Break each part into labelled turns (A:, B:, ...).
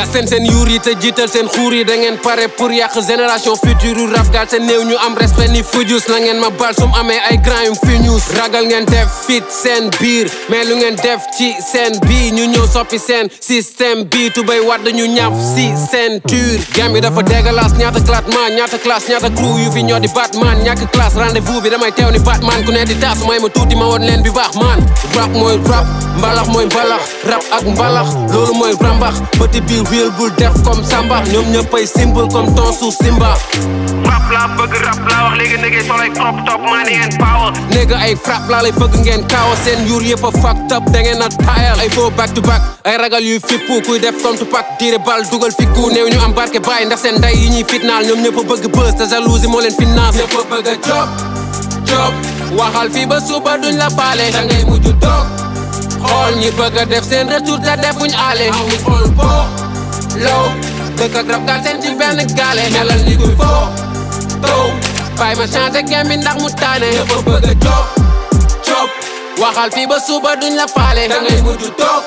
A: gas sen sen yuri te jital sen yi da ngeen pare pour yak génération future rap daal sen new ñu am respect ni fujus na ngeen ma bal sum amé ay grand yu fi news ragal ngeen def fit sen bir mais lu ngeen def ci sen bi ñu ñëw soppi sen système bi bay wad ñu ñaf si ceinture game bi dafa dégalas ñaata ma ñaata classe ñaata crew yu fi ñoo di batman ñàkk classe rendez-vous bi damay tew ni batman ku ne di tass may ma tuti ma won len bi bax man rap moy rap mbalax mooy mbalax rap ak mbalax loolu mooy rambax petit bi wil bul def comme samba ñoom ñëppay simbul comme Tonsu Simba rap la bëgg rap la wax léegi négé solo ay crop top money and power néega ay rap la lay fëgg ngeen kaawa seen yuur yëpp a fucked up da ngeen a taayal ay faux back to back ay ragal yu fippu kuy def comme Tupac diire bal dugal fi ku néew ñu am barke bàyyi ndax seen nday yi ñuy fitnaal ñoom ñëpp a bëgg bëss te jalousie moo leen finance ñëpp a bëgg job job waxal fi ba suba duñ la baale da ngay mujj toog xool ñi bëgg a def seen retour te defuñ ale ñu xool boo law dëkk ak rab gaal seen ci benn gaale ñalal ñi koy foo taw bàyyi ma changé game bi ndax mu taane dafa bëgg a cop waxal fii ba suba duñ la faale da ngay mujj toog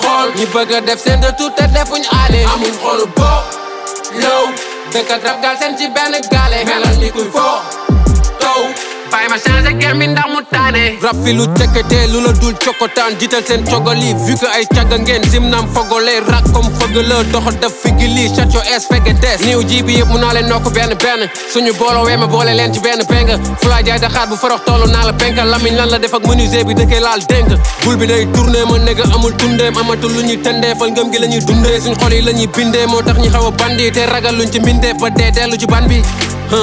A: xool ñi bëgg a def seen retour te defuñ ale amuñ xool boo law dëkk ak rab seen ci benn gaale ñalal ñi koy foo taw bàyyi ma changé game bi ndax mu tane. rap fi lu tekkatee lu la dul cokkotaan jiital seen cogali vu que ay cagga ngeen simnam fogolee rak comme fëgg dox def figi lii chacho es fege des niw ji bi naa leen nokk benn benn suñu booloo wee boole leen ci benn penk fulaa jaay daxaar bu farox toll naa la penk lamiñ lan la def ak menuisier bi dëkkee laal dénk bul bi day tourné ma nega amul tundeem amatul lu ñuy tëndee gi la ñuy dundee suñ xol yi la ñuy bindee moo tax ñu xaw a bandi te ragal luñ ba bi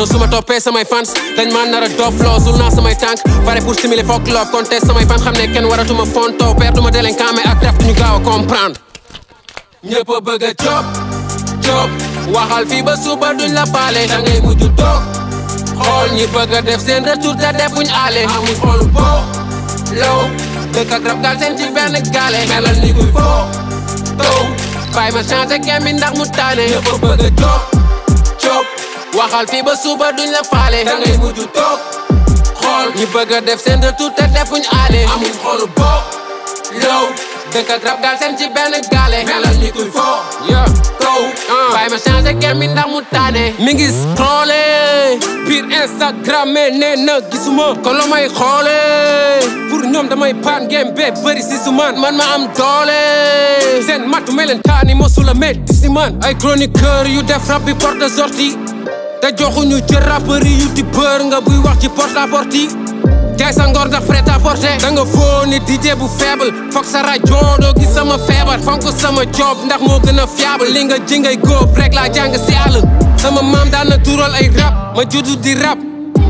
A: suma toppee my fans dañ man nar a dof loo sul naa samay tànk pare me le fuck love conteste my fans xam ne kenn waratuma fontoo père duma délinquant mais ak def duñu gaaw a comprendre ñëpp a po a job job waxal fii ba suba duñ la pale. da ngay mujj toog xool ñi bëgg a def seen retour te defuñ ale amul xoolu boo low Deka grab rab gaal seen ci benn gaale melal ni kuy foo tow bàyyi ma changé game bi ndax mu taane ñëpp a bëgg a job job waxal fii ba suba duñ la faale. da ngay mujj toog xool. ñu bëgg a def seen retour te defuñ aale. amuñ xoolu bopp low. dëkk rab gaal seen ci benn gaale. melal ni kuy foo. kaw. Uh. bàyyi ma changé game mi ndax mu taane. mi ngi scroller. biir Instagram mais nee na gisuma. ko may xoolee. pour ñoom damay paan game bee bëri si man. man ma am doole. seen matu melentaan yi mosula métti si man. ay chroniqueur yu def rab bi porte sortie te joxuñu ci rappeurs yu di bër nga buy wax ci porte à porte yi jaay sa ngor ndax prêt à porter da nga foo ni DJ bu faible foog sa rajo doo sama feebar fonk sama job ndax moo gën a fiable li nga ji ngay góob rek la jàng si àll sama maam daan na tural ay rap ma juddu di rap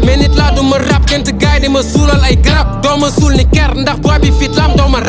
A: mais laa du ma rap kent gaay di ma suulal ay garab doo ma suul ni ker ndax booy bi fit lam doo ma